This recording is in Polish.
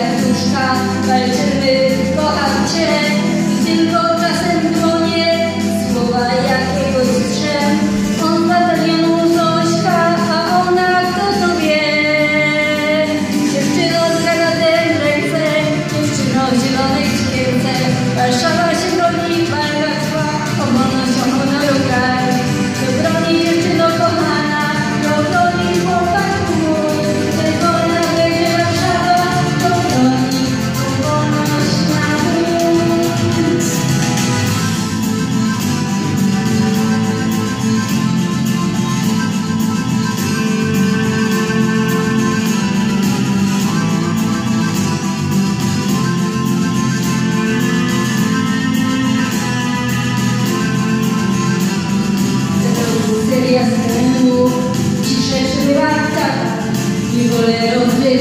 serduszka, belczymy, kocham Cię. poderoso de